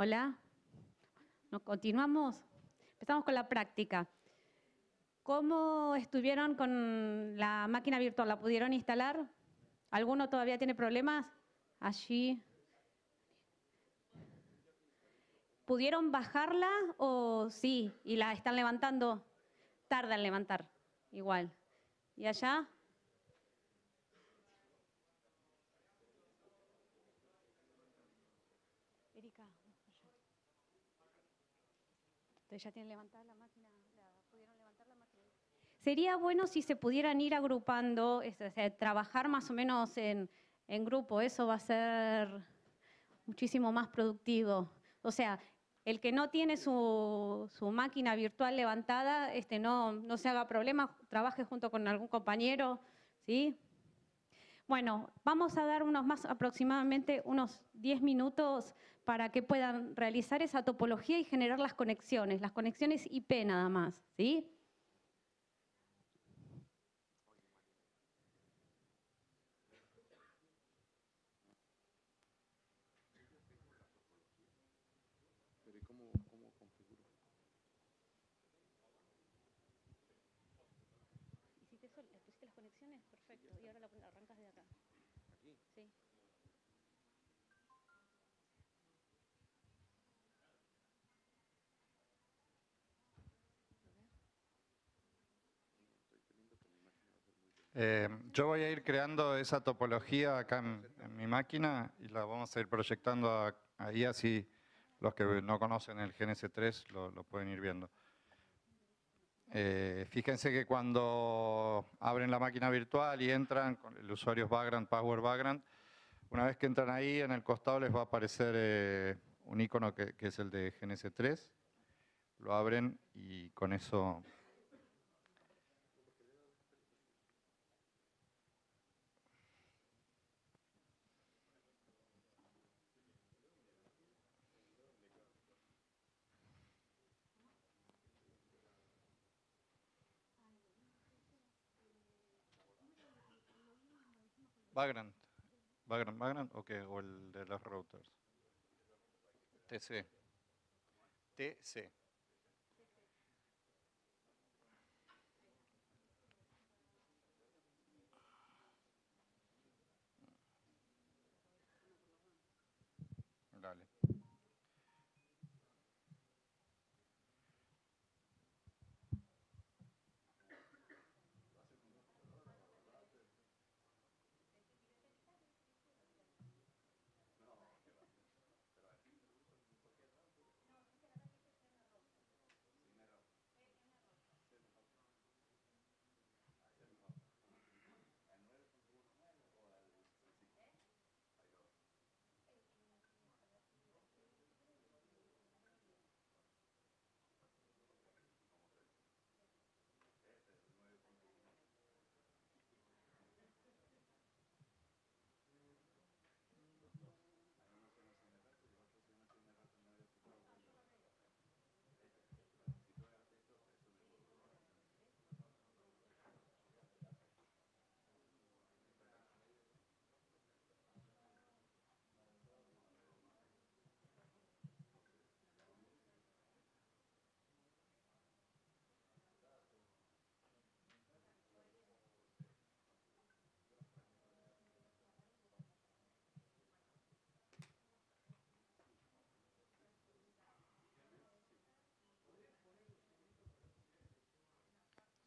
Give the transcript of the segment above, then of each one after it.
Hola. ¿Nos continuamos? Empezamos con la práctica. ¿Cómo estuvieron con la máquina virtual? ¿La pudieron instalar? ¿Alguno todavía tiene problemas? Allí. ¿Pudieron bajarla o sí? ¿Y la están levantando? Tarda en levantar, igual. ¿Y allá? ¿Ustedes ya tienen levantada la máquina? ¿Pudieron levantar la máquina? Sería bueno si se pudieran ir agrupando, es, trabajar más o menos en, en grupo. Eso va a ser muchísimo más productivo. O sea, el que no tiene su, máquina virtual levantada, este, no, no se haga problema, trabaje junto con algún compañero, ¿sí? Bueno, vamos a dar unos más aproximadamente unos 10 minutos para que puedan realizar esa topología y generar las conexiones, las conexiones IP nada más, ¿sí? conexiones, perfecto. Y ahora la arrancas de acá. ¿Aquí? Sí. Eh, yo voy a ir creando esa topología acá en, mi máquina y la vamos a ir proyectando ahí así los que no conocen el GNS3 lo pueden ir viendo. Eh, fíjense que cuando abren la máquina virtual y entran, con el usuario es Vagrant, Power Vagrant, una vez que entran ahí, en el costado les va a aparecer eh, un icono que, que, es el de GNS3. Lo abren y con eso Vagrant. Vagrant, Vagrant, ok, o el de los routers. TC. TC.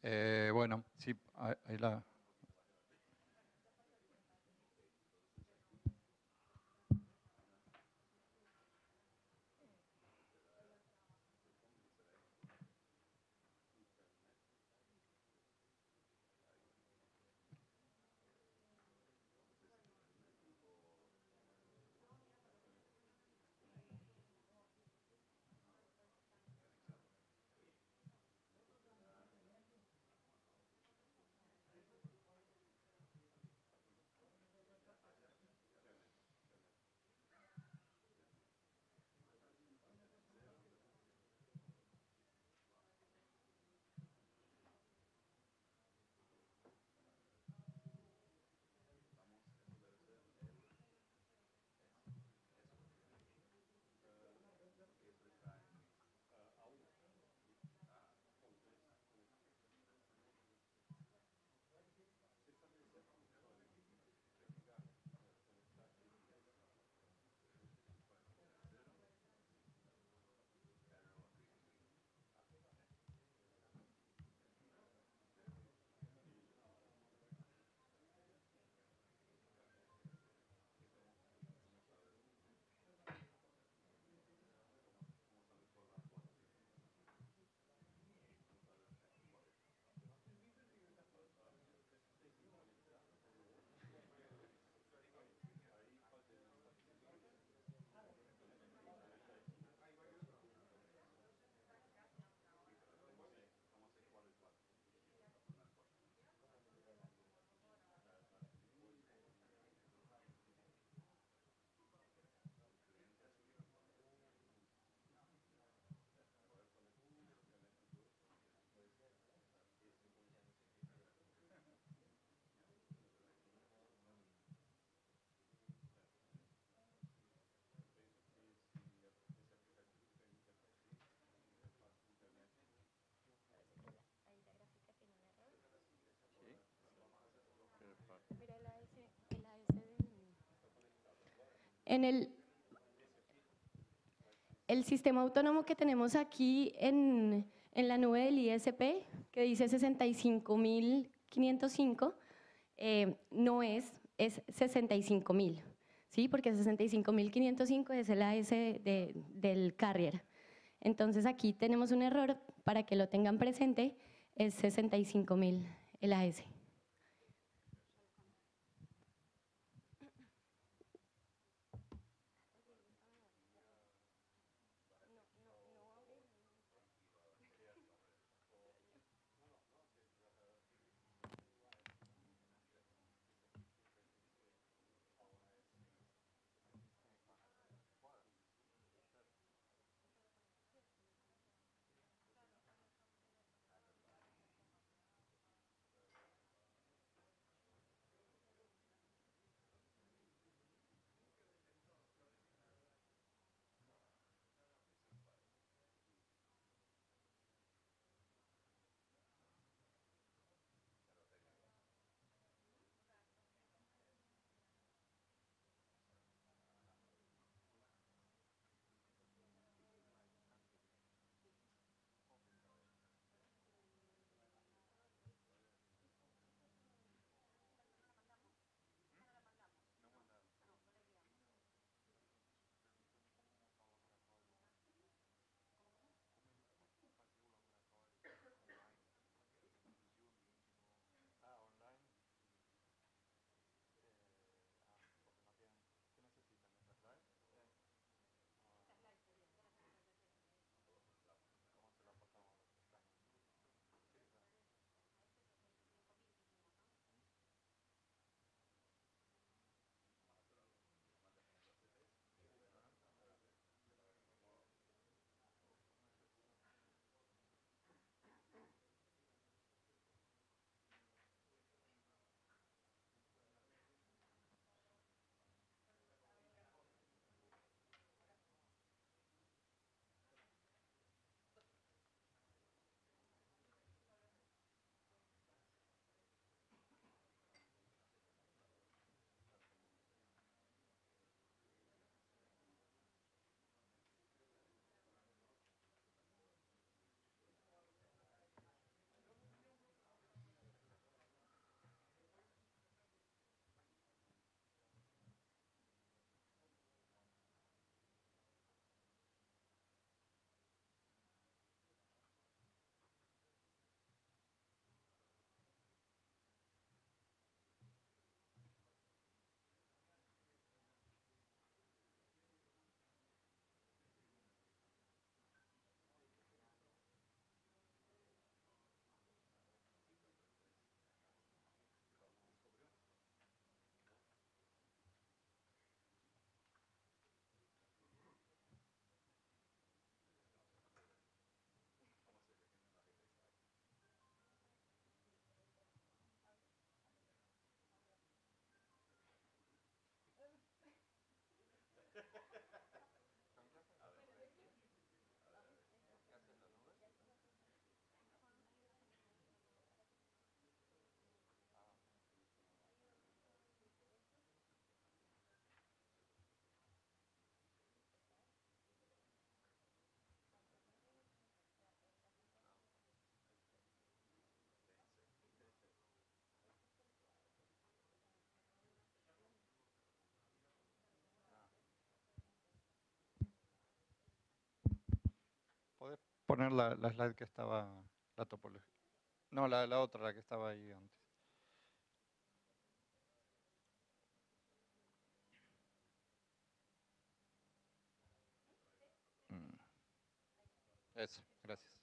Eh, bueno, sí, ahí la, En el, el sistema autónomo que tenemos aquí en, en la nube del ISP, que dice 65.505, eh, no es, es 65.000, ¿sí? Porque 65.505 es el AS de- del carrier. Entonces aquí tenemos un error, para que lo tengan presente, es 65.000 el AS. Poner la, la slide que estaba, la topología? No, la, la otra, la que estaba ahí antes. Mm. Eso, gracias.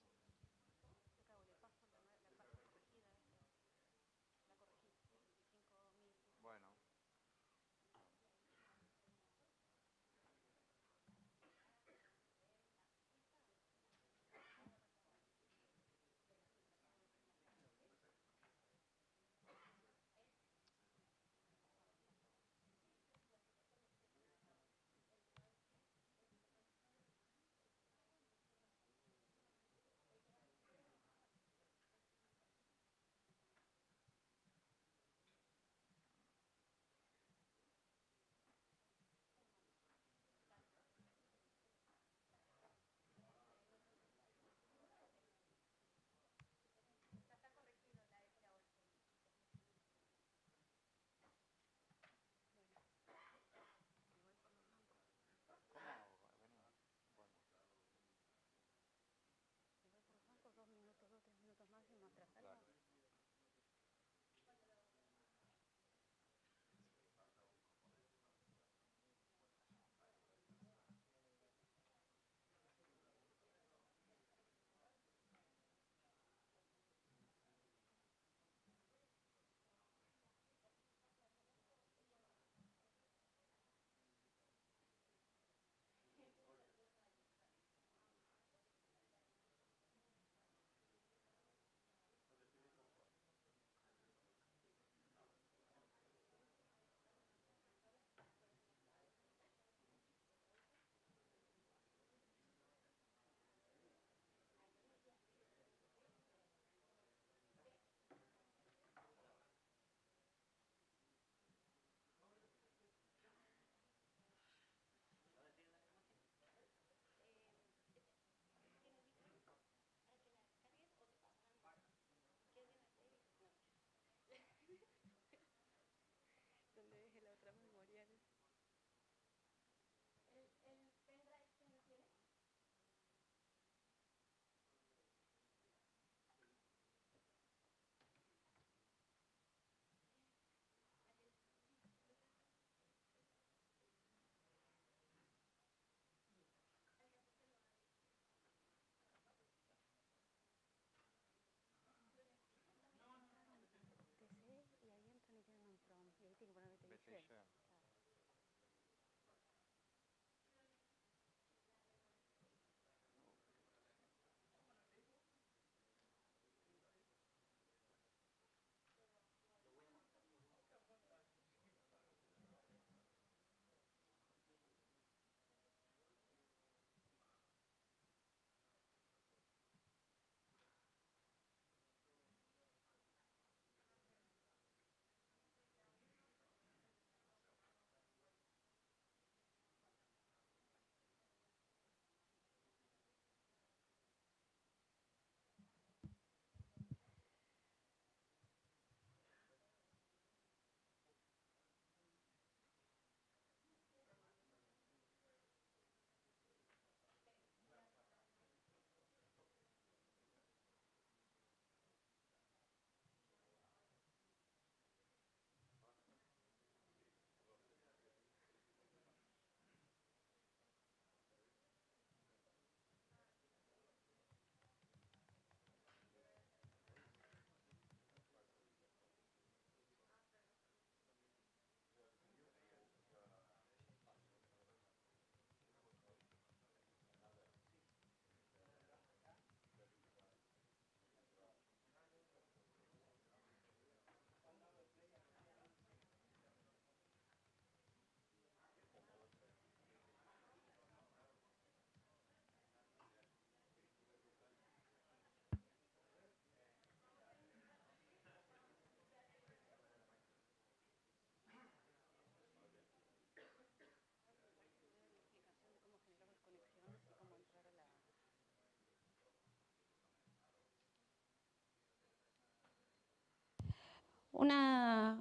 Una,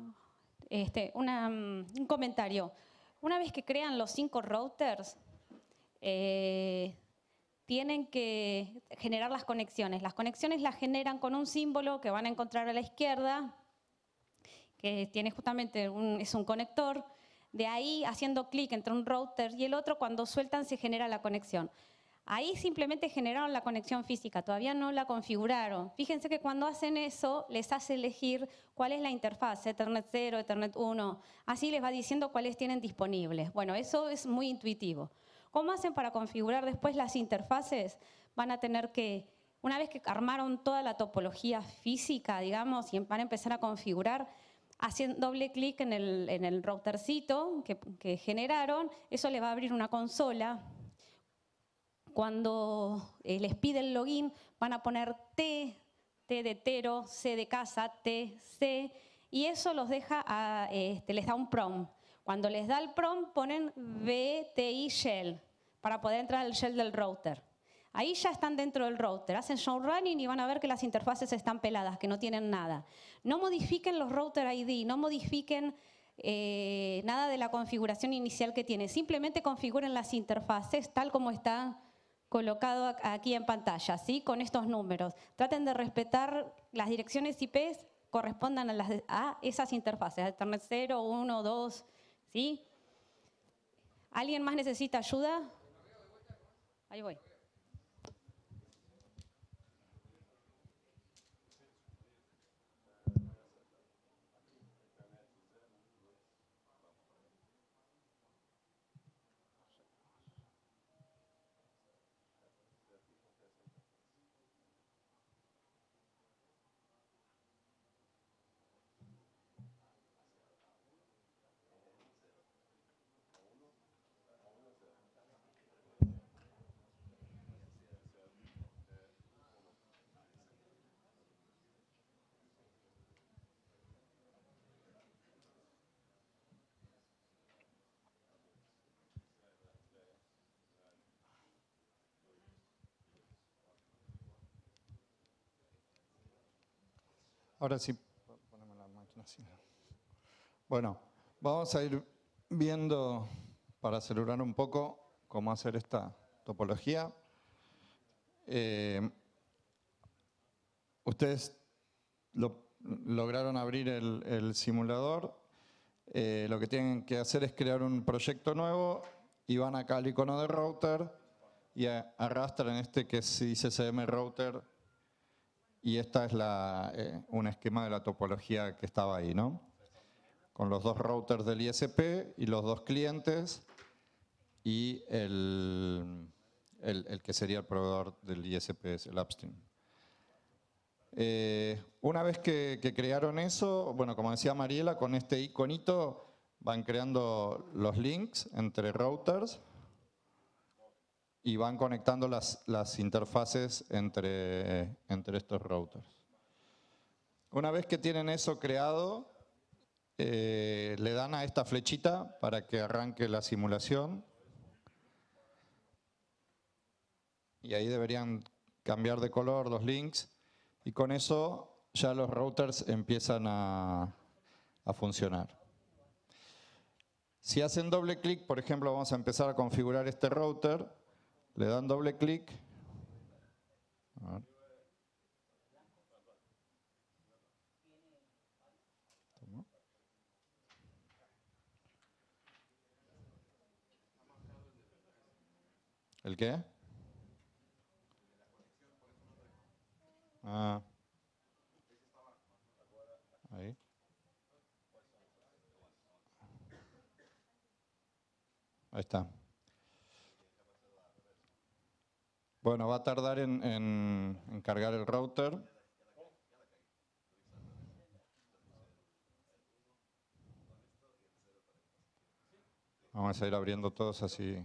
este, una, mm, un comentario. Una vez que crean los cinco routers, eh, tienen que generar las conexiones. Las conexiones las generan con un símbolo que van a encontrar a la izquierda, que tiene justamente un, es un conector. De ahí, haciendo clic entre un router y el otro, cuando sueltan se genera la conexión. Ahí simplemente generaron la conexión física, todavía no la configuraron. Fíjense que cuando hacen eso, les hace elegir cuál es la interfaz, Ethernet 0, Ethernet 1. Así les va diciendo cuáles tienen disponibles. Bueno, eso es muy intuitivo. ¿Cómo hacen para configurar después las interfaces? Van a tener que, una vez que armaron toda la topología física, digamos, y van a empezar a configurar, haciendo doble clic en el, en el routercito que, que generaron, eso le va a abrir una consola cuando eh, les pide el login, van a poner T, T de tero, C de casa, T, C, y eso los deja este, les da un prompt. Cuando les da el prompt, ponen VTI shell para poder entrar al shell del router. Ahí ya están dentro del router, hacen show running y van a ver que las interfaces están peladas, que no tienen nada. No modifiquen los router ID, no modifiquen eh, nada de la configuración inicial que tiene. Simplemente configuren las interfaces tal como están colocado aquí en pantalla, ¿sí? con estos números. Traten de respetar las direcciones IP correspondan a, las, a esas interfaces, Ethernet 0, 1, 2, ¿sí? ¿Alguien más necesita ayuda? Ahí voy. Ahora sí, ponemos la máquina así. Bueno, vamos a ir viendo, para acelerar un poco, cómo hacer esta topología. Eh, ustedes lograron abrir el, simulador. Eh, lo que tienen que hacer es crear un proyecto nuevo y van acá al icono de router y arrastran este que es ICCM router y esta es la, eh, un esquema de la topología que estaba ahí, ¿no? Con los dos routers del ISP y los dos clientes y el, el, que sería el proveedor del ISP, es el upstream. Eh, una vez que, que, crearon eso, bueno, como decía Mariela, con este iconito van creando los links entre routers y van conectando las, las interfaces entre, entre estos routers. Una vez que tienen eso creado, eh, le dan a esta flechita para que arranque la simulación. Y ahí deberían cambiar de color los links. Y con eso ya los routers empiezan a, a funcionar. Si hacen doble clic, por ejemplo, vamos a empezar a configurar este router. Le dan doble clic. ¿El qué? Ah. Ahí. Ahí está. Bueno, va a tardar en, cargar el router. Vamos a ir abriendo todos así.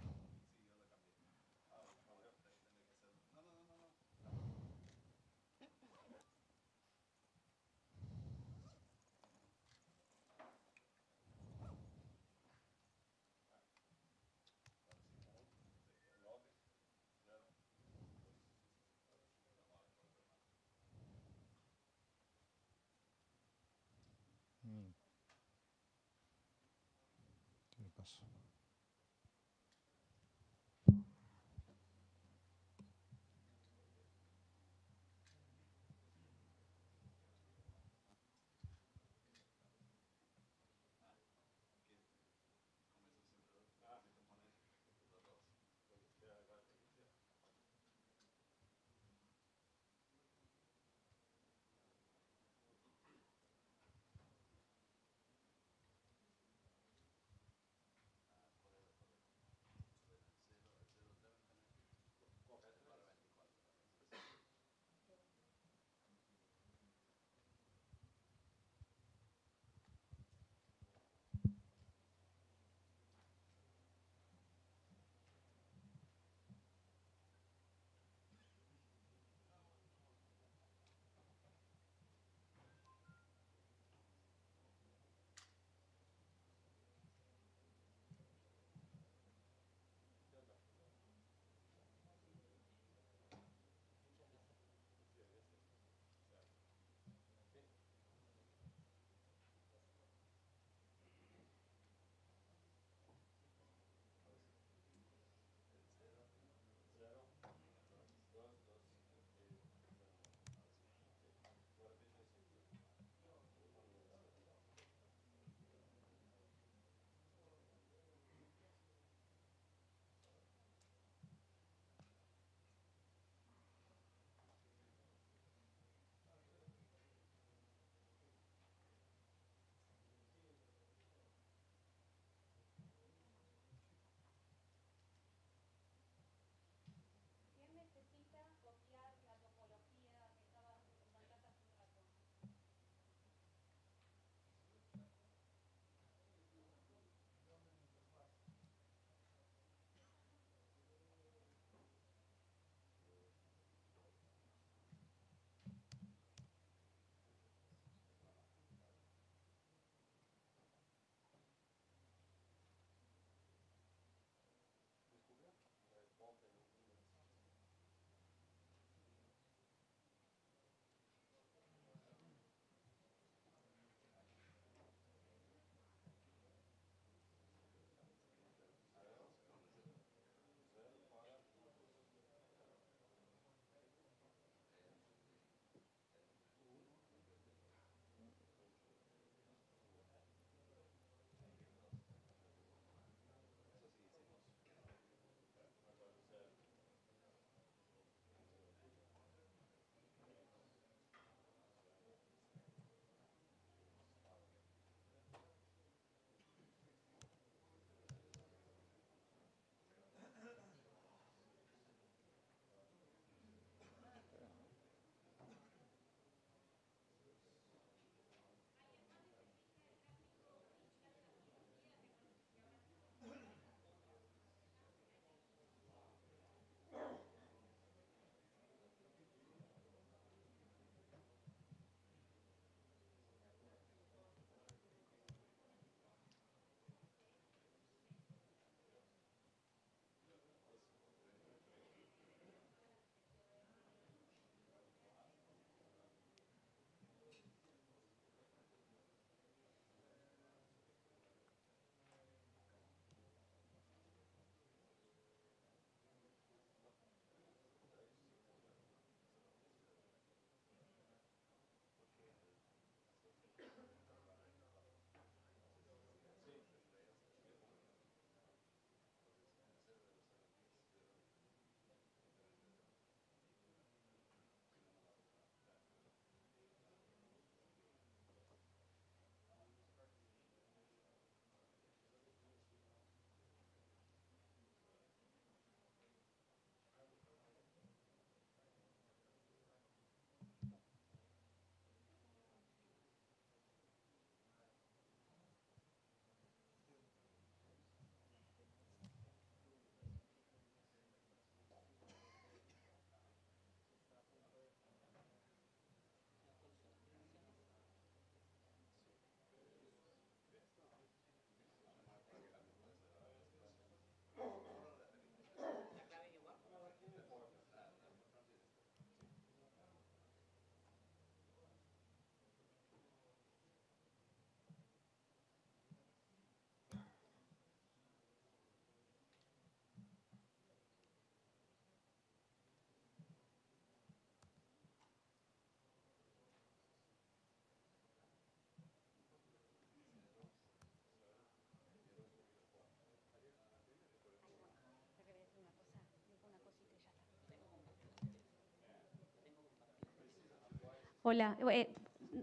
Hola, eh,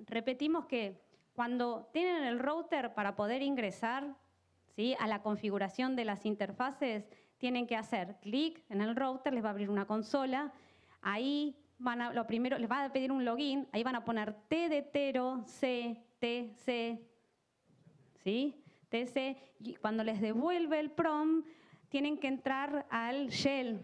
repetimos que cuando tienen el router para poder ingresar ¿sí? a la configuración de las interfaces, tienen que hacer clic en el router, les va a abrir una consola, ahí van a, lo primero, les va a pedir un login, ahí van a poner T de C, T, C, ¿sí? TC, y cuando les devuelve el PROM, tienen que entrar al shell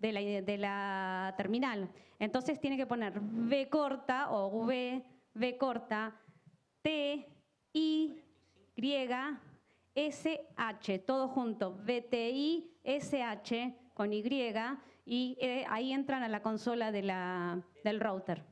de la, de la terminal. Entonces tienen que poner V corta o V, V corta, T, I, S, H, todo junto, VTI, SH con Y, y eh, ahí entran a la consola de la, del router.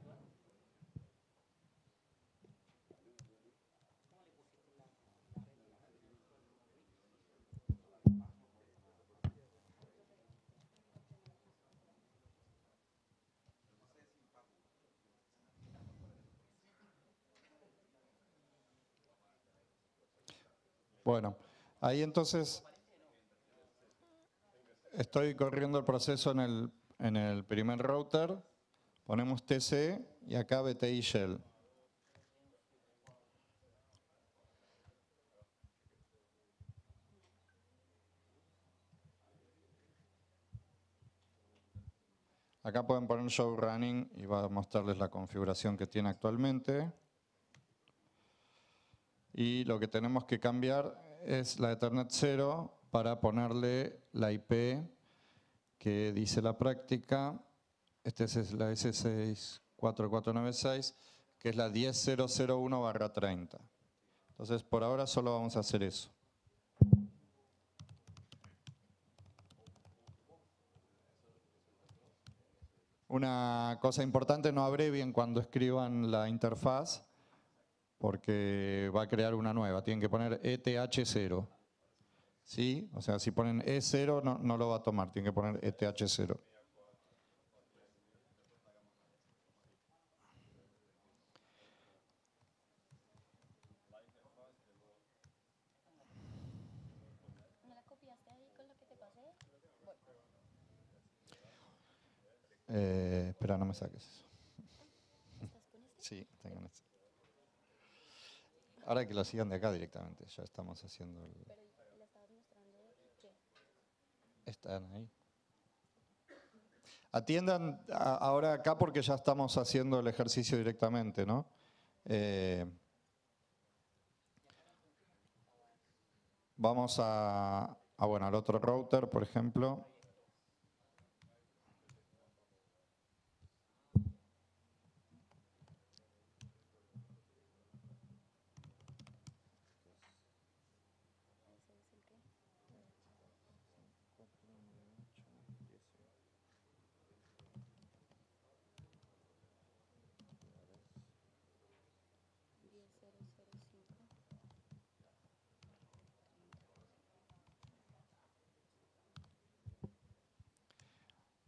Bueno, ahí entonces estoy corriendo el proceso en el, en el primer router, ponemos TC y acá BTI Shell. Acá pueden poner show running y va a mostrarles la configuración que tiene actualmente. Y lo que tenemos que cambiar es la Ethernet 0 para ponerle la IP que dice la práctica. Esta es la S64496, que es la 10001-30. Entonces, por ahora solo vamos a hacer eso. Una cosa importante, no abrevien cuando escriban la interfaz, porque va a crear una nueva. Tienen que poner ETH0. ¿Sí? O sea, si ponen E0 no, no lo va a tomar, tienen que poner ETH0. Eh, espera, no me saques eso. Sí, tengan eso. Ahora que lo sigan de acá directamente, ya estamos haciendo el... Están ahí. Atiendan ahora acá porque ya estamos haciendo el ejercicio directamente, ¿no? Eh, vamos a, a, bueno, al otro router, por ejemplo.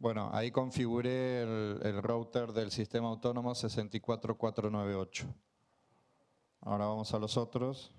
Bueno, ahí configuré el, router del sistema autónomo 64498. Ahora vamos a los otros.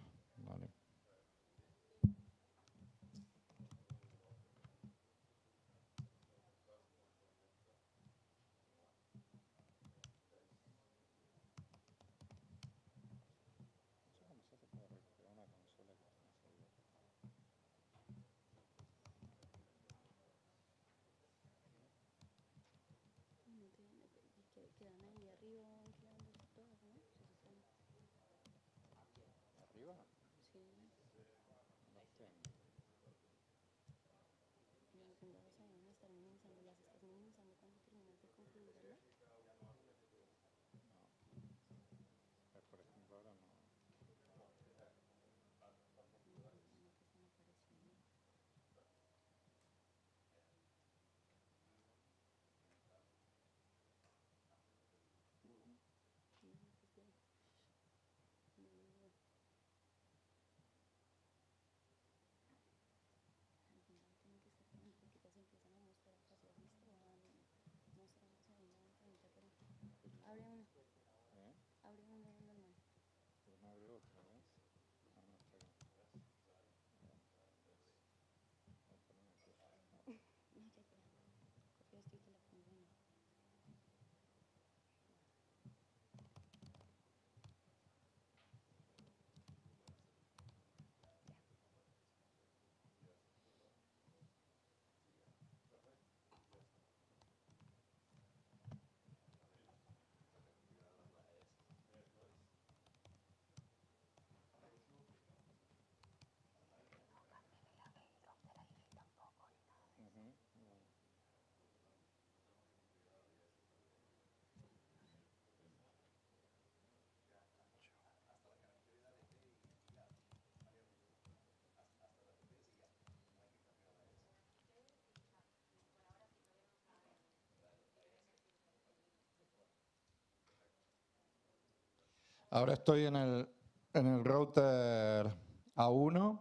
Ahora estoy en el, en el router A1,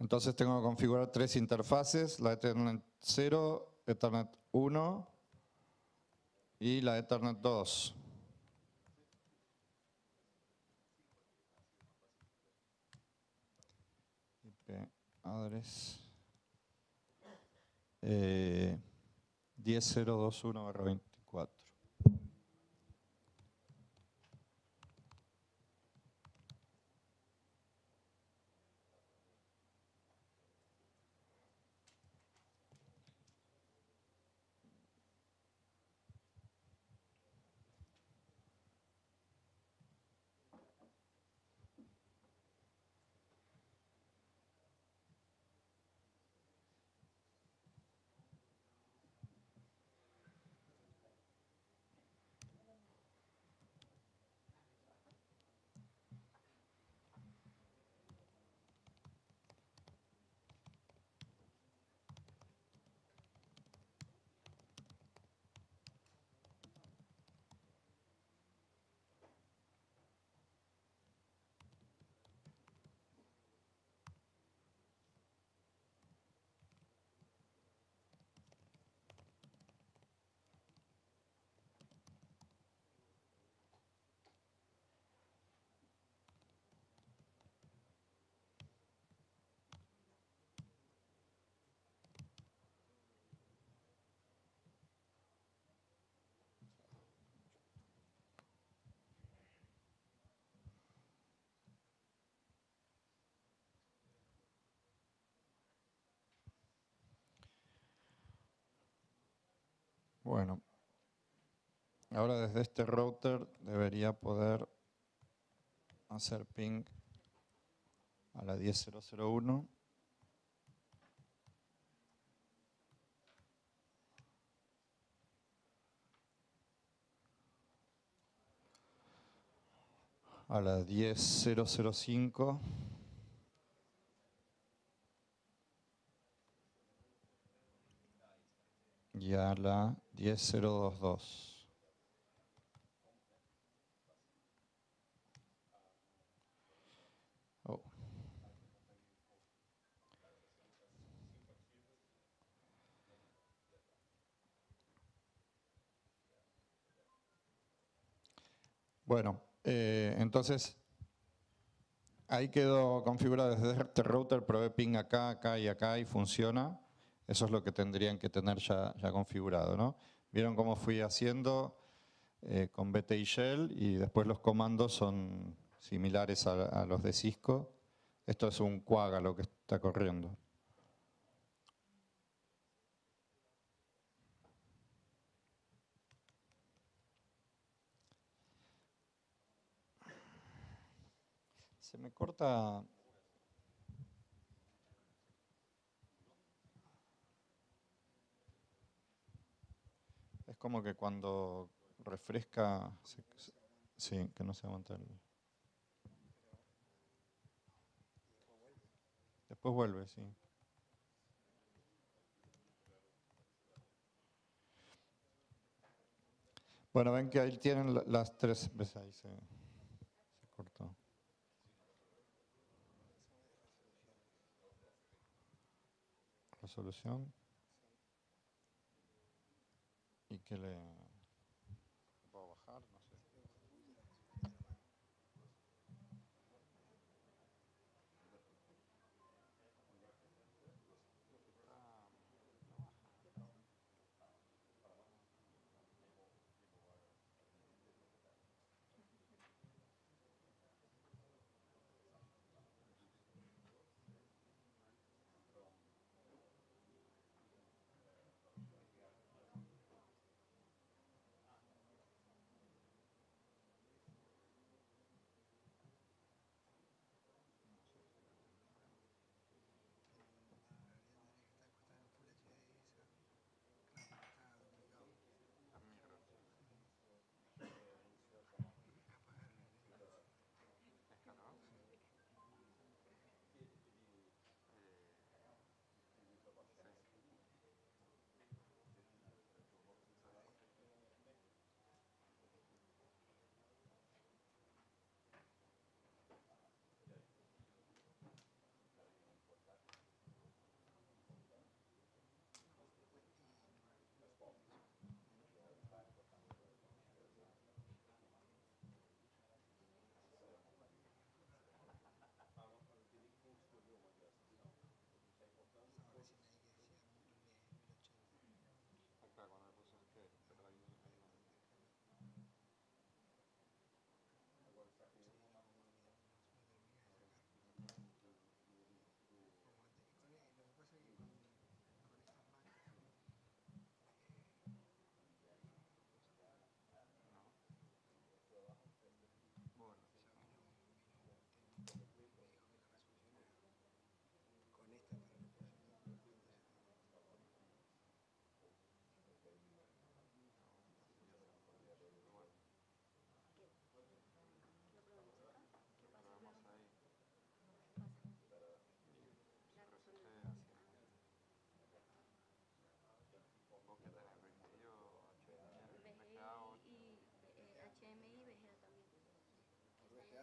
entonces tengo que configurar tres interfaces, la Ethernet 0, Ethernet 1 y la Ethernet 2. IP address eh, 10021-24. Bueno, ahora desde este router debería poder hacer ping a la 10001. A la 10005. y a la 10022. Oh. Bueno, eh, entonces ahí quedó configurado desde este router, probé ping acá, acá y acá y funciona. Eso es lo que tendrían que tener ya, configurado. ¿no? Vieron cómo fui haciendo eh, con BTI Shell y después los comandos son similares a, los de Cisco. Esto es un Quagga lo que está corriendo. Se me corta como que cuando refresca, sí, que no se aguanta el... Después vuelve, sí. Bueno, ven que ahí tienen las tres, ves ahí se, se cortó. Resolución y que le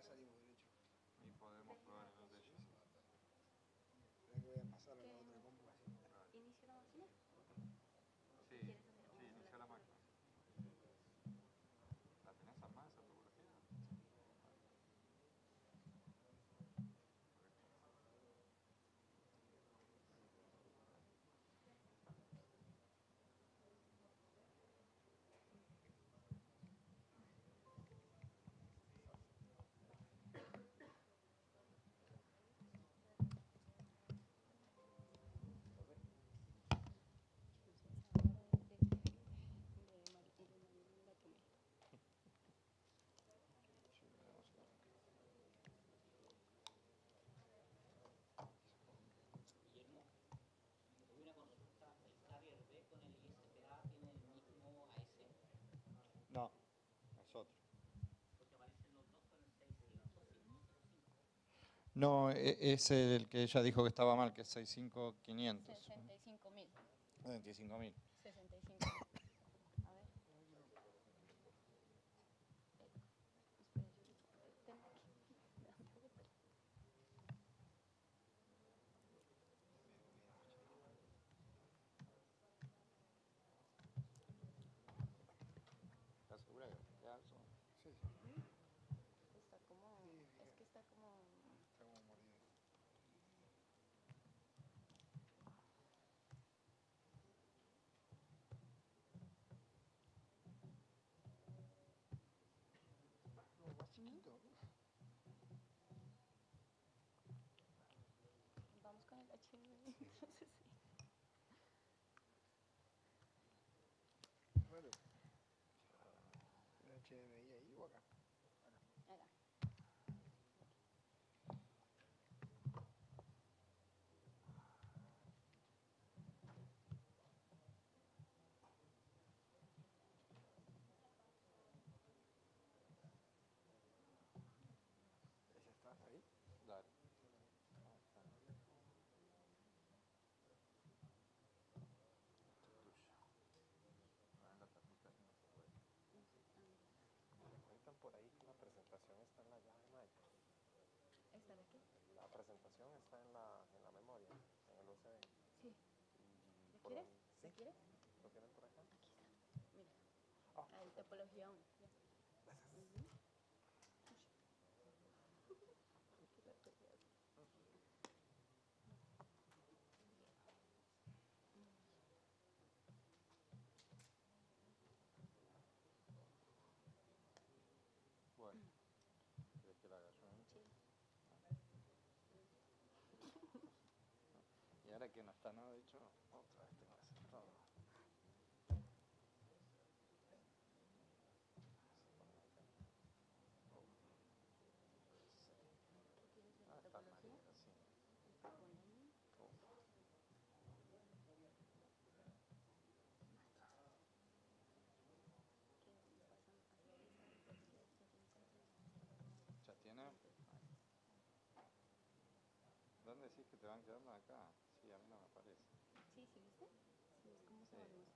ya. No, e, es el que ella dijo que estaba mal, que es 65.500. 65.000. 65.000. 65 chévere. información está en la, en la memoria, en el USB. Sí. ¿Lo quieres? ¿Sí? Quieres? ¿Lo tienen por acá? Aquí está, mira. Ah, Ahí, topología 1. ahora que no está nada ¿no? hecho, otra vez tengo que hacer todo. Ah, ¿Ya tiene? ¿Dónde decís que te van quedando acá? Sí.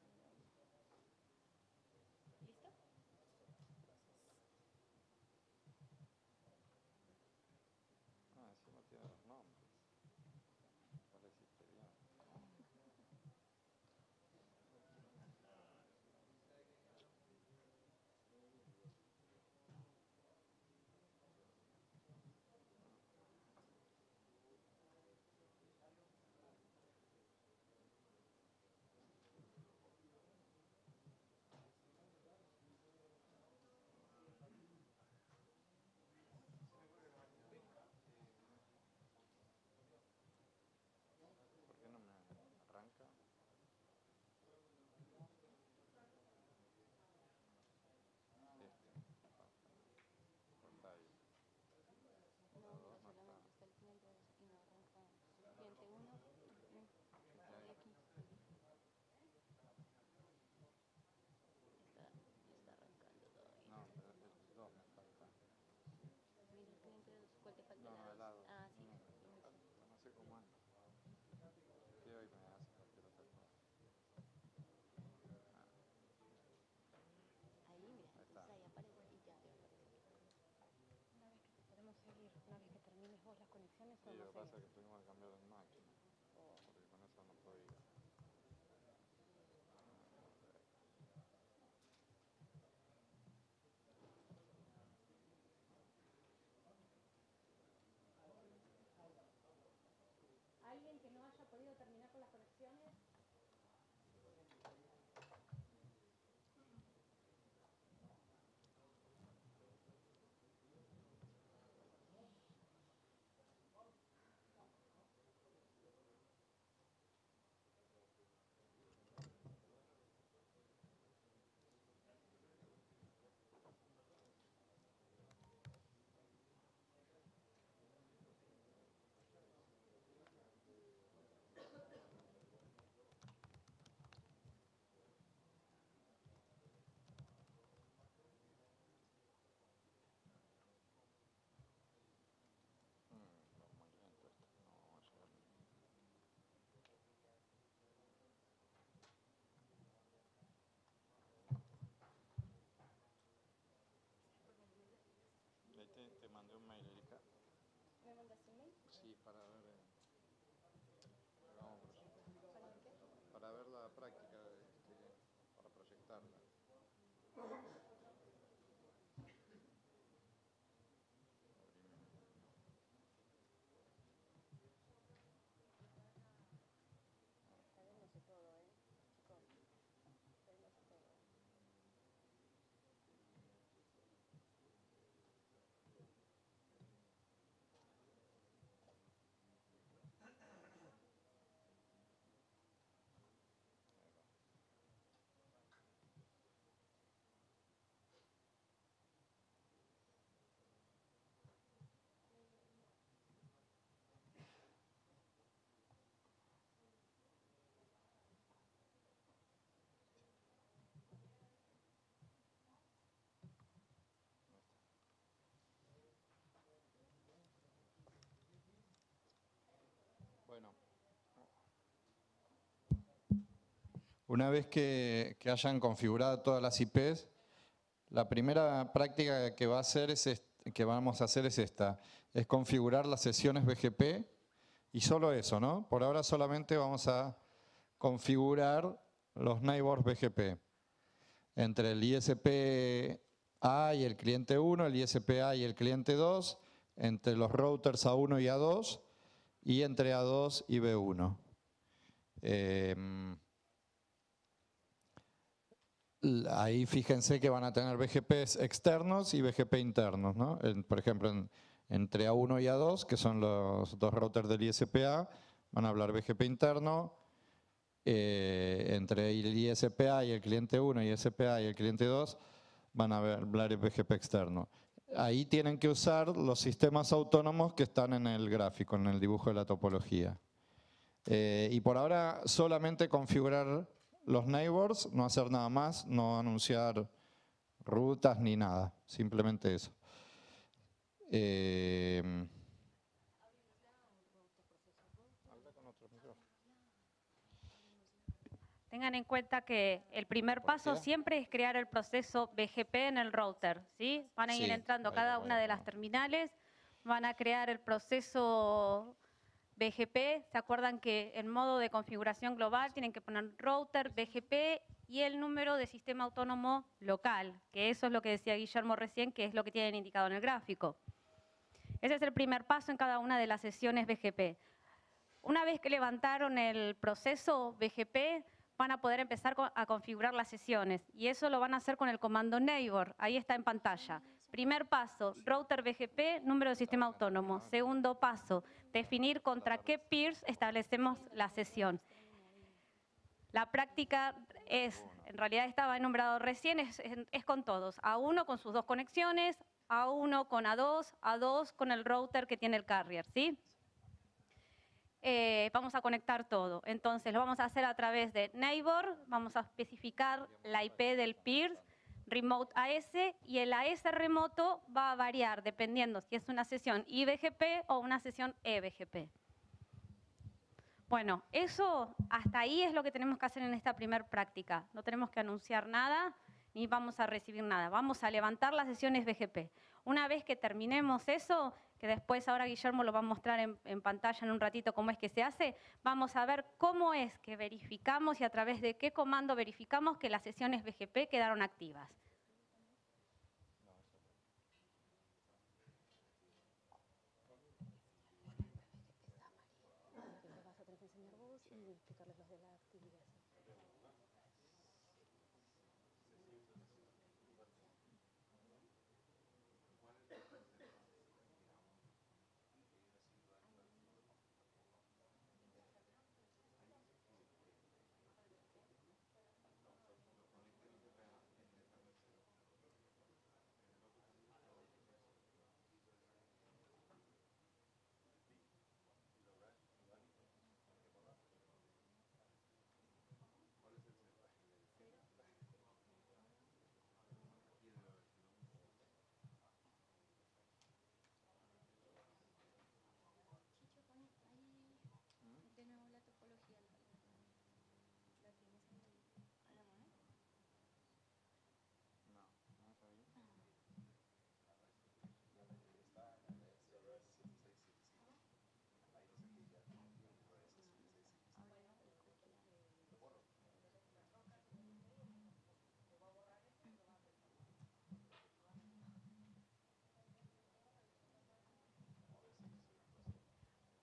Para Una vez que, que hayan configurado todas las IPs, la primera práctica que, va a hacer es que vamos a hacer es esta, es configurar las sesiones BGP y solo eso, ¿no? Por ahora solamente vamos a configurar los neighbors BGP entre el ISP A y el cliente 1, el ISP A y el cliente 2, entre los routers A1 y A2 y entre A2 y B1. Em, l- ahí fíjense que van a tener BGPs externos y BGP internos. ¿no? En- por ejemplo, en- entre A1 y A2, que son los dos routers del ISPA, van a hablar BGP interno. Eh, entre el ISPA y el cliente 1 y ISPA y el cliente 2 van a hablar BGP externo. Ahí tienen que usar los sistemas autónomos que están en el gráfico, en el dibujo de la topología. Eh, y por ahora solamente configurar los neighbors, no hacer nada más, no anunciar rutas ni nada, simplemente eso. Eh. Tengan en cuenta que el primer ¿Por paso siempre es crear el proceso BGP en el router, ¿sí? Van a ir Sí, entrando cada una de las terminales, van a crear el proceso BGP. ¿Se acuerdan que en modo de configuración global tienen que poner router, BGP y el número de sistema autónomo local? Que eso es lo que decía Guillermo recién, que es lo que tienen indicado en el gráfico. Ese es el primer paso en cada una de las sesiones BGP. Una vez que levantaron el proceso BGP, van a poder empezar a configurar las sesiones. Y eso lo van a hacer con el comando neighbor. Ahí está en pantalla. Primer paso, router BGP, número de sistema autónomo. Segundo paso, definir contra qué peers establecemos la sesión. La práctica es, en realidad estaba enumerado recién, es, es- con todos. A1 con sus dos conexiones, A1 con A2, A2 con el router que tiene el carrier, ¿sí? Eh, vamos a conectar todo. Entonces lo vamos a hacer a través de Neighbor, vamos a especificar la IP del peer, Remote AS, y el AS remoto va a variar dependiendo si es una sesión IBGP o una sesión EBGP. Bueno, eso hasta ahí es lo que tenemos que hacer en esta primer práctica. No tenemos que anunciar nada ni vamos a recibir nada. Vamos a levantar las sesiones BGP. Una vez que terminemos eso, que después ahora Guillermo lo va a mostrar en, pantalla en un ratito cómo es que se hace, vamos a ver cómo es que verificamos y a través de qué comando verificamos que las sesiones BGP quedaron activas.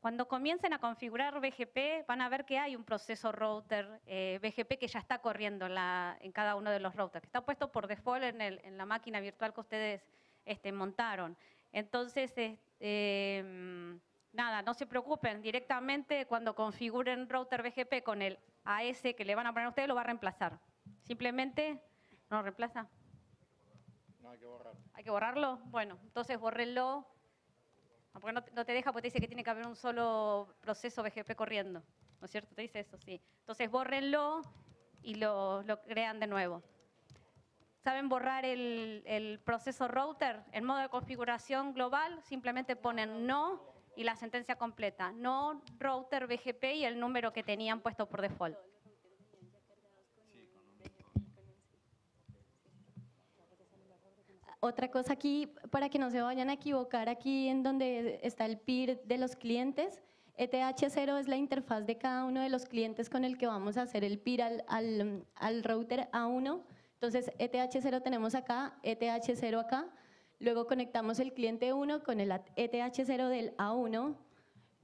Cuando comiencen a configurar BGP, van a ver que hay un proceso router eh, BGP que ya está corriendo en, la- en cada uno de los routers, que está puesto por default en, el- en la máquina virtual que ustedes este, montaron. Entonces, es- eh, mm, nada, no se preocupen, directamente cuando configuren router BGP con el AS que le van a poner a ustedes, lo va a reemplazar. Simplemente, ¿no lo reemplaza? No, hay que borrar. ¿Hay que borrarlo? Bueno, entonces bórrenlo. Ah, Porque no, te- deja, porque te dice que tiene que haber un solo proceso BGP corriendo. ¿No es cierto? Te dice eso, sí. Entonces bórrenlo y lo, lo crean de nuevo. ¿Saben borrar el, el proceso router? En modo de configuración global, simplemente ponen no y la sentencia completa. No router BGP y el número que tenían puesto por default. Otra cosa aquí, para que no se vayan a equivocar, aquí en donde está el PIR de los clientes, ETH0 es la interfaz de cada uno de los clientes con el que vamos a hacer el PIR al, al- router A1. Entonces, ETH0 tenemos acá, ETH0 acá, luego conectamos el cliente 1 con el ETH0 del A1,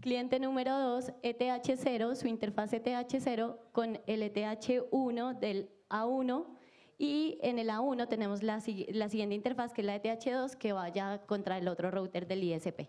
cliente número 2, ETH0, su interfaz ETH0 con el ETH1 del A1, y en el A1 tenemos la, la siguiente interfaz, que es la ETH2, que vaya contra el otro router del ISP.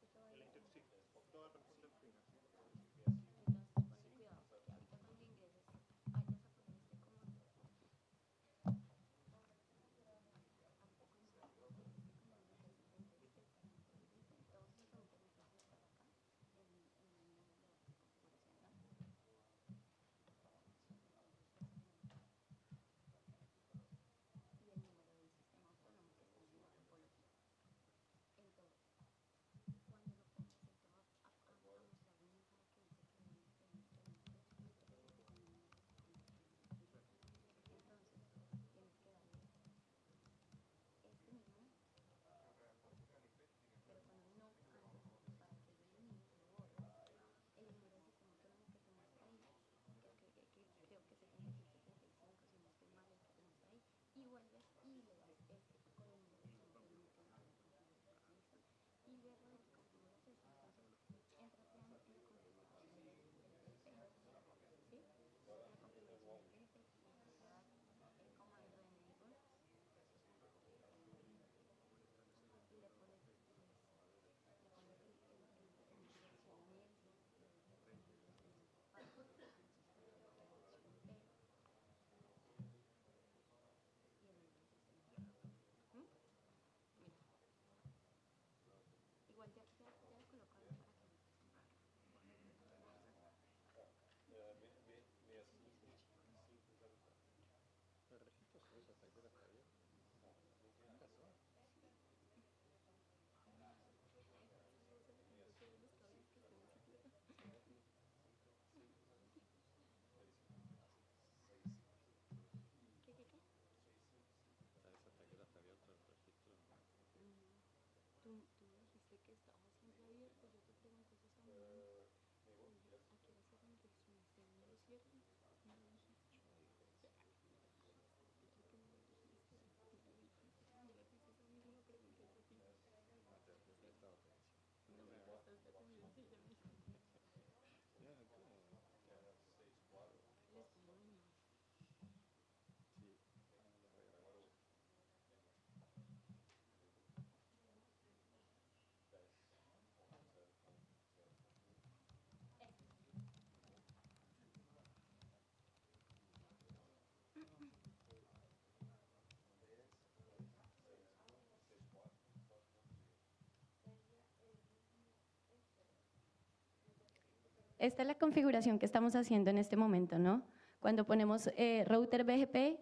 Esta es la configuración que estamos haciendo en este momento, ¿no? Cuando ponemos eh, router BGP,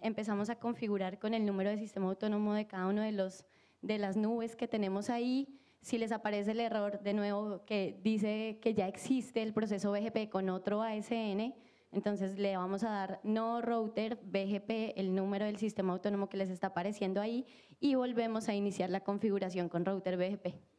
empezamos a configurar con el número de sistema autónomo de cada uno de, los, de las nubes que tenemos ahí. Si les aparece el error de nuevo que dice que ya existe el proceso BGP con otro ASN, entonces le vamos a dar no router BGP, el número del sistema autónomo que les está apareciendo ahí y volvemos a iniciar la configuración con router BGP.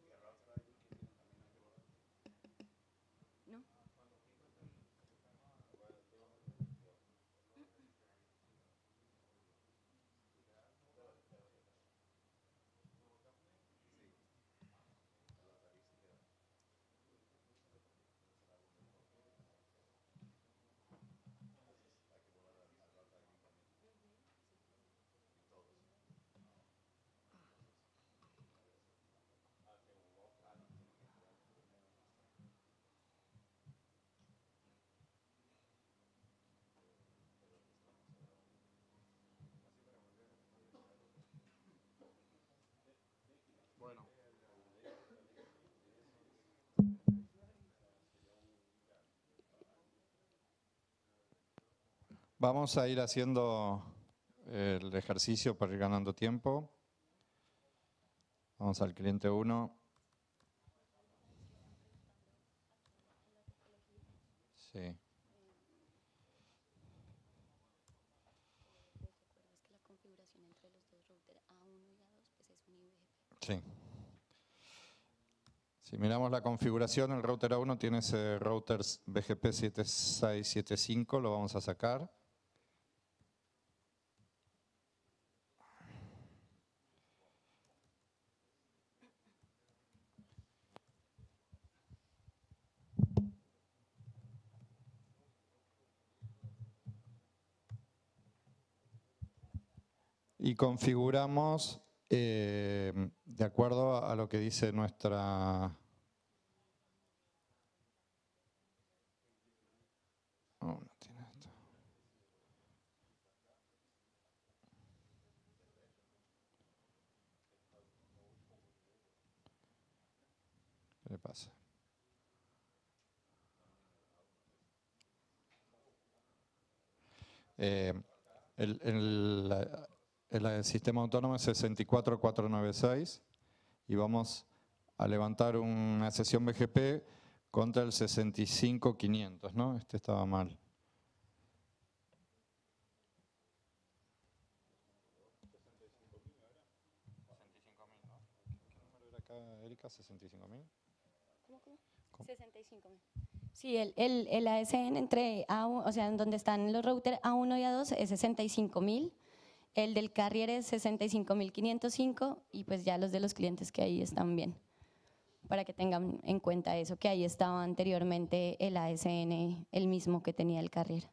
Vamos a ir haciendo el ejercicio para ir ganando tiempo. Vamos al cliente 1. Sí. Sí. Si miramos la configuración, el router A1 tiene ese router BGP 7675, lo vamos a sacar. Y configuramos eh, de acuerdo a lo que dice nuestra... Oh, no tiene esto. ¿Qué le pasa? Eh, el, el- la- el sistema autónomo es 64496 y vamos a levantar una sesión BGP contra el 65500, ¿no? Este estaba mal. ¿Qué número era acá, Erika? ¿65.000? 65 Sí, el, el, el ASN entre A1, o sea, en donde están los routers A1 y A2 es 65.000, el del carrier es 65.505 y pues ya los de los clientes que ahí están bien, para que tengan en cuenta eso, que ahí estaba anteriormente el ASN, el mismo que tenía el carrier.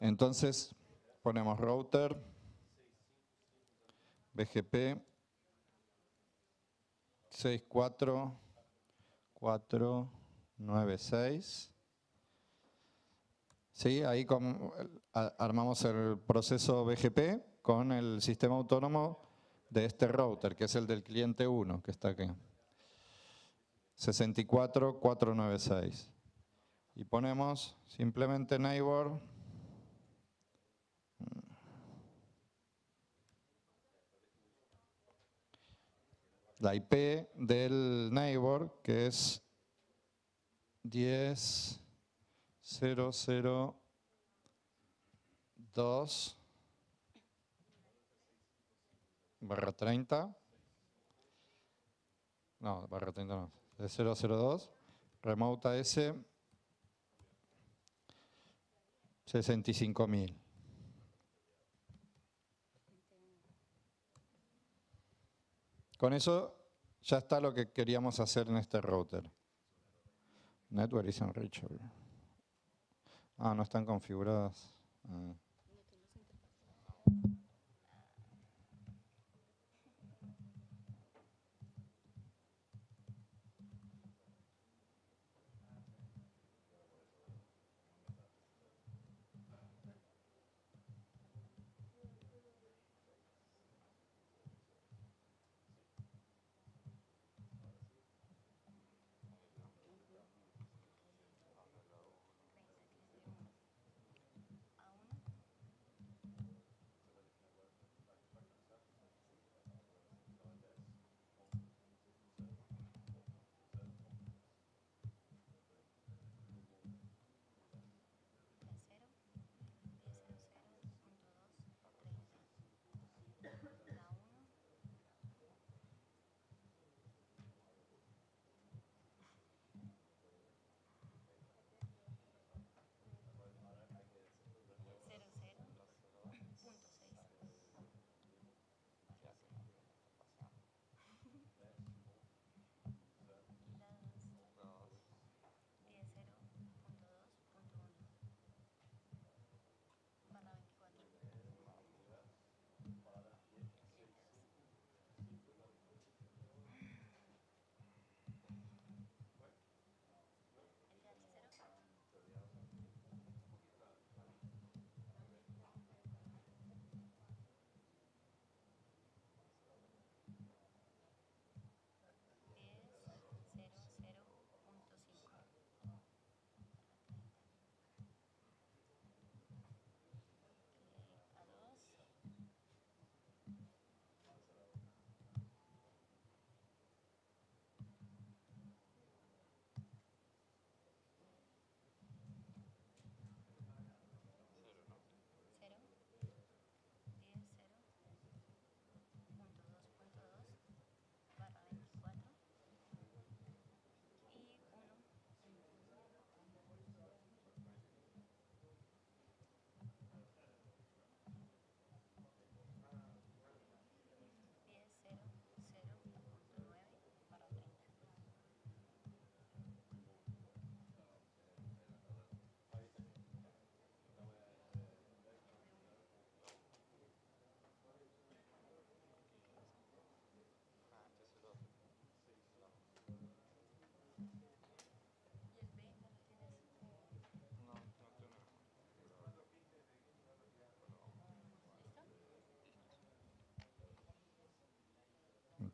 Entonces ponemos router, BGP 64496. Sí, ahí armamos el proceso BGP con el sistema autónomo de este router, que es el del cliente 1, que está aquí. 64496. Y ponemos simplemente neighbor la IP del neighbor, que es 10.002 barra 30. No, barra 30 no. Es 002. Remote AS 65.000. Con eso ya está lo que queríamos hacer en este router. Network is unreachable. Ah, no están configuradas. Ah.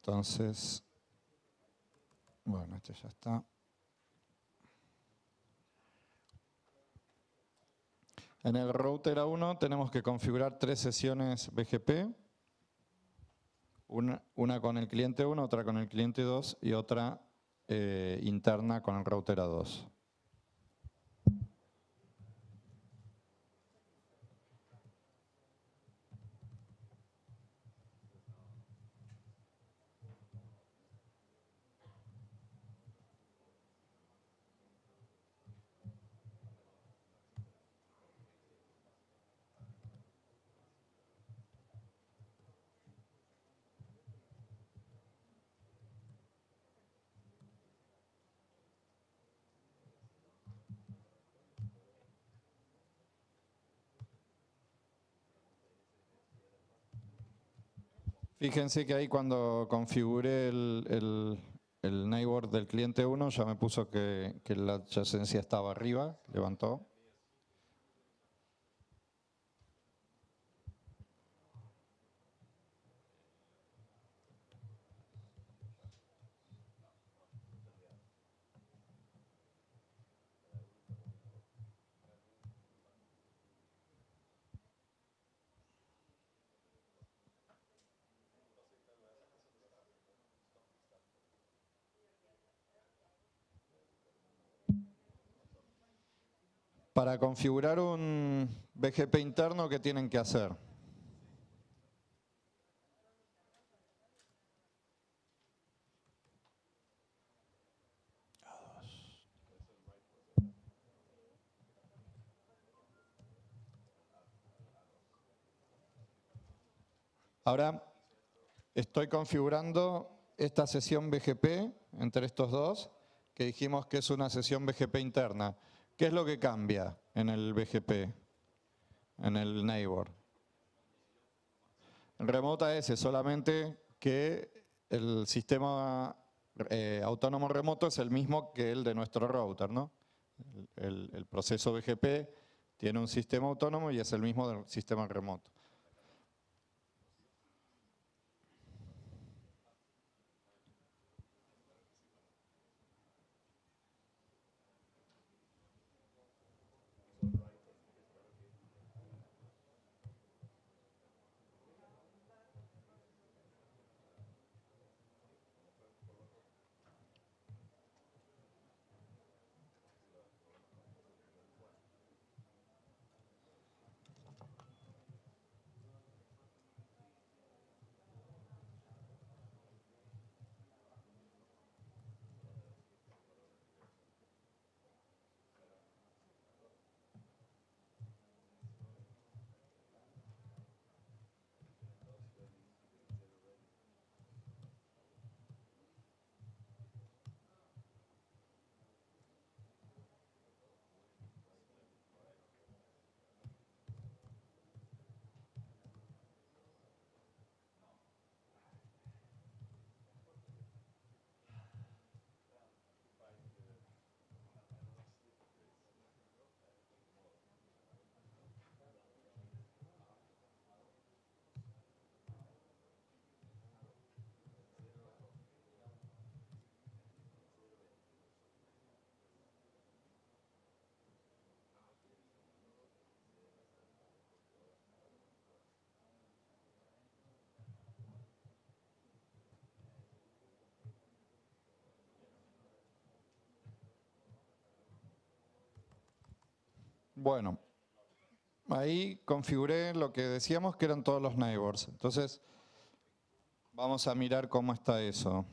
Entonces, bueno, este ya está. En el router A1 tenemos que configurar tres sesiones BGP. Una, una con el cliente 1, otra con el cliente 2 y otra eh, interna con el router A2. Fíjense que ahí cuando configuré el, el, neighbor del cliente 1 ya me puso que, que la adyacencia estaba arriba, levantó. Para configurar un BGP interno, ¿qué tienen que hacer? Ahora estoy configurando esta sesión BGP entre estos dos, que dijimos que es una sesión BGP interna. ¿Qué es lo que cambia en el BGP, en el neighbor? En remote AS solamente que el sistema eh, autónomo remoto es el mismo que el de nuestro router, ¿no? El proceso BGP tiene un sistema autónomo y es el mismo del sistema remoto. Bueno, ahí configuré lo que decíamos que eran todos los neighbors. Entonces, vamos a mirar cómo está eso.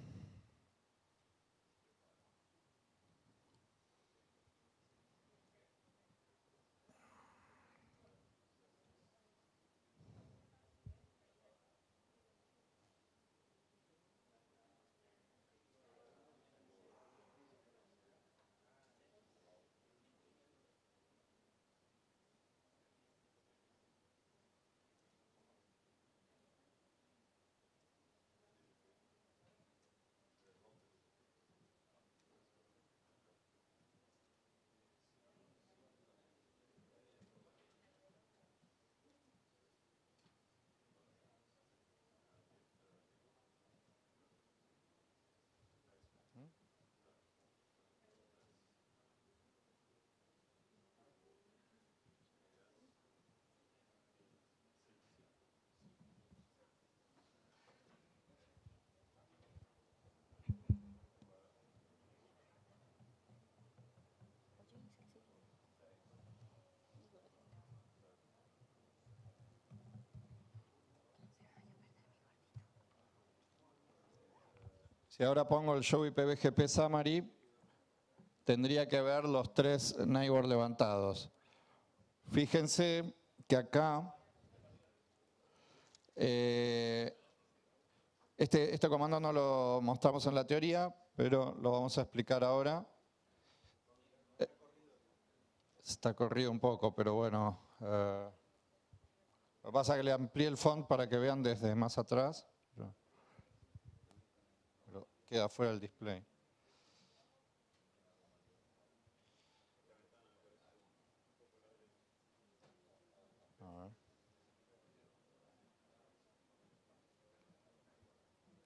Si ahora pongo el show IP BGP summary, tendría que ver los tres neighbors levantados. Fíjense que acá eh, este, este comando no lo mostramos en la teoría, pero lo vamos a explicar ahora. Eh, Está corrido un poco, pero bueno. eh, lo que pasa es que le amplié el font para que vean desde más atrás. Queda fuera del display.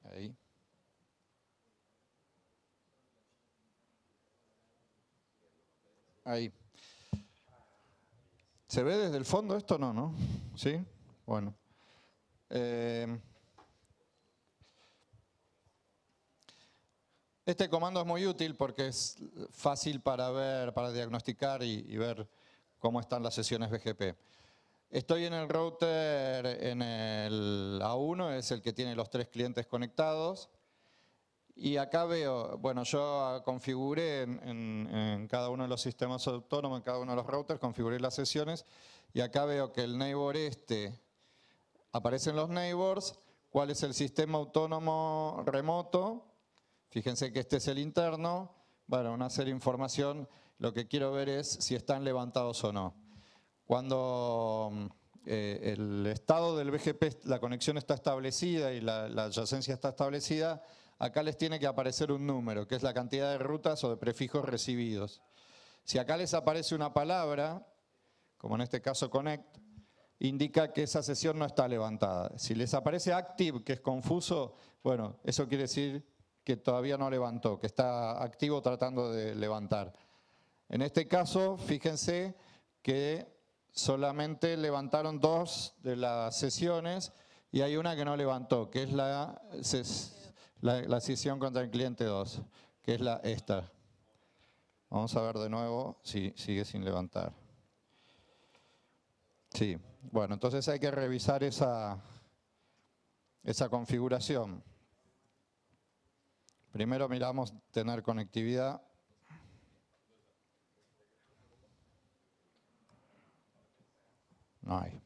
Ahí. Ahí. ¿Se ve desde el fondo esto? No, ¿no? ¿Sí? Bueno. Eh, este comando es muy útil porque es fácil para ver, para diagnosticar y, ver cómo están las sesiones BGP. Estoy en el router, en el A1, es el que tiene los tres clientes conectados. Y acá veo, bueno, yo configuré en- en cada uno de los sistemas autónomos, en cada uno de los routers, configuré las sesiones. Y acá veo que el neighbor este, aparecen los neighbors, cuál es el sistema autónomo remoto. Fíjense que este es el interno. Bueno, una serie de información. Lo que quiero ver es si están levantados o no. Cuando mm, eh, el estado del BGP, la conexión está establecida y la, la adyacencia está establecida, acá les tiene que aparecer un número, que es la cantidad de rutas o de prefijos recibidos. Si acá les aparece una palabra, como en este caso connect, indica que esa sesión no está levantada. Si les aparece active, que es confuso, bueno, eso quiere decir que todavía no levantó, que está activo tratando de levantar. En este caso, fíjense que solamente levantaron dos de las sesiones y hay una que no levantó, que es la, la sesión contra el cliente 2, que es la esta. Vamos a ver de nuevo si sigue sin levantar. Sí, bueno, entonces hay que revisar esa, esa configuración. Primero miramos tener conectividad. No hay.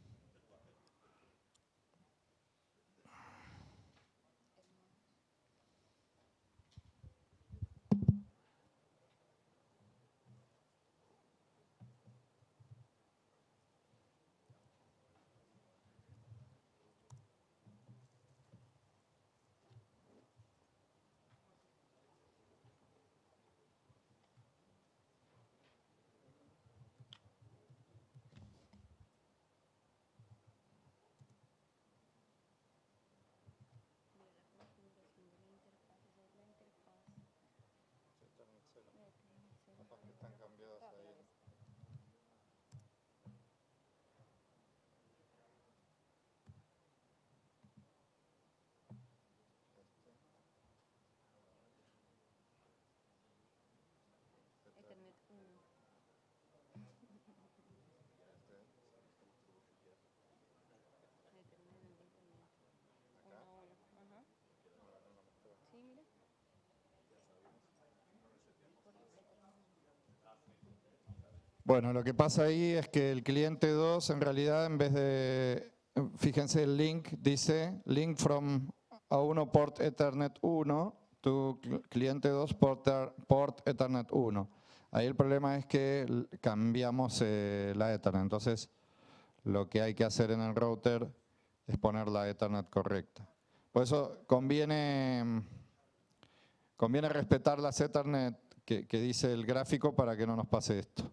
Bueno, lo que pasa ahí es que el cliente 2 en realidad en vez de, fíjense el link dice link from A1 port Ethernet 1 to cl- cliente 2 port, Ethernet 1. Ahí el problema es que cambiamos eh, la Ethernet, entonces lo que hay que hacer en el router es poner la Ethernet correcta. Por eso conviene, conviene respetar las Ethernet que dice el gráfico para que no nos pase esto.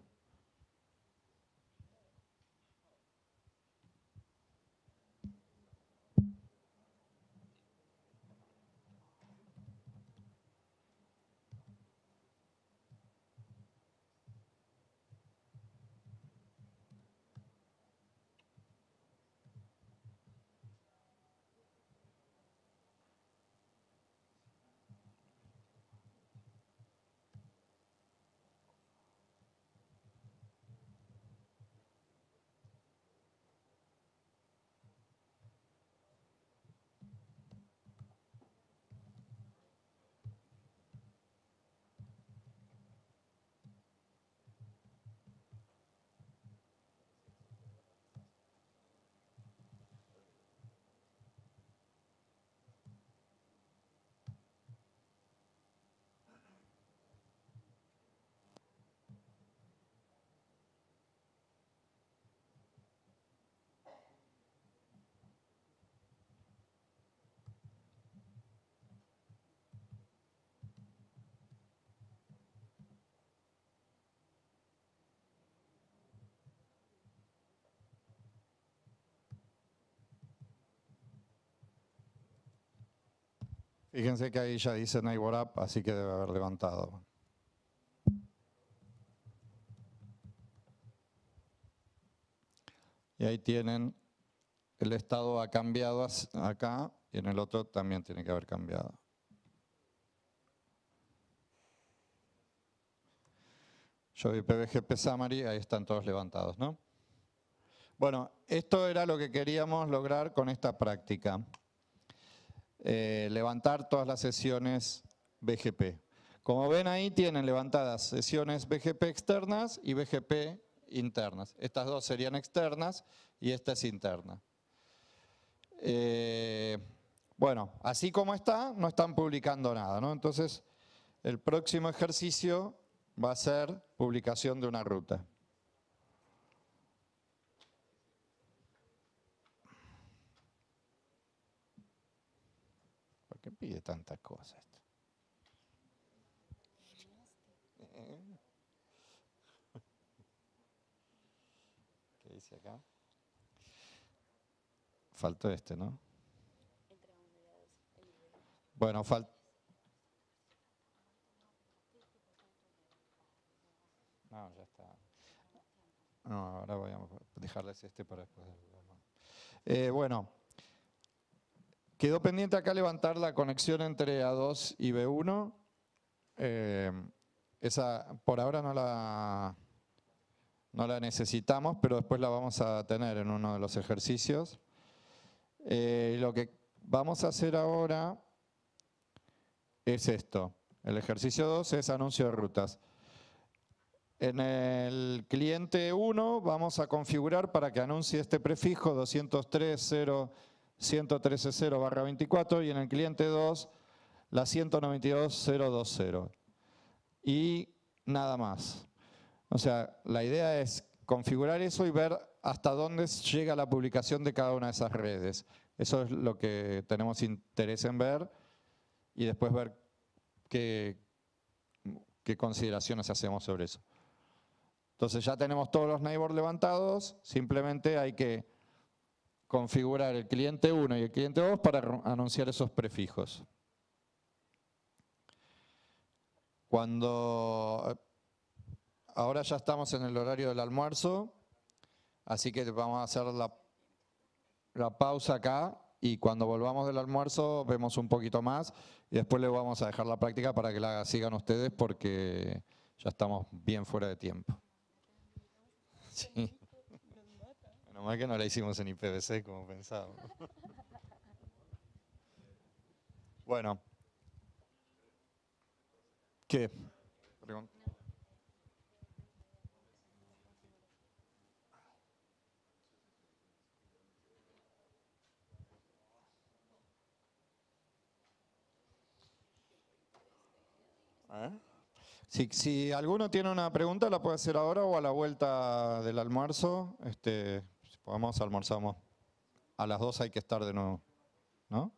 Fíjense que ahí ya dice Neighbor Up, así que debe haber levantado. Y ahí tienen, el estado ha cambiado acá y en el otro también tiene que haber cambiado. Yo vi PBGP Summary, ahí están todos levantados, ¿no? Bueno, esto era lo que queríamos lograr con esta práctica. Eh, levantar todas las sesiones BGP. Como ven ahí tienen levantadas sesiones BGP externas y BGP internas. Estas dos serían externas y esta es interna. Eh, bueno, así como está, no están publicando nada, ¿no? Entonces, el próximo ejercicio va a ser publicación de una ruta. Pide tantas cosas? esto? ¿Qué dice acá? Faltó este, ¿no? Bueno, falta... No, ya está. No, ahora voy a dejarles este para después. del- Eh, bueno, Quedó pendiente acá levantar la conexión entre A2 y B1. Eh, esa por ahora no la, no la necesitamos, pero después la vamos a tener en uno de los ejercicios. Eh, lo que vamos a hacer ahora es esto. El ejercicio 2 es anuncio de rutas. En el cliente 1 vamos a configurar para que anuncie este prefijo 203.0.0.0 113.0-24 y en el cliente 2 la 192.020. Y nada más. O sea, la idea es configurar eso y ver hasta dónde llega la publicación de cada una de esas redes. Eso es lo que tenemos interés en ver y después ver qué, qué consideraciones hacemos sobre eso. Entonces ya tenemos todos los neighbors levantados, simplemente hay que configurar el cliente 1 y el cliente 2 para anunciar esos prefijos. Cuando ahora ya estamos en el horario del almuerzo, así que vamos a hacer la, la pausa acá y cuando volvamos del almuerzo vemos un poquito más y después le vamos a dejar la práctica para que la sigan ustedes porque ya estamos bien fuera de tiempo. Sí. Mal que no la hicimos en IPVC como pensábamos. Bueno. ¿Qué? ¿Eh? Si, si alguno tiene una pregunta, la puede hacer ahora o a la vuelta del almuerzo. Este, podemos, almorzamos. A las dos hay que estar de nuevo. ¿No?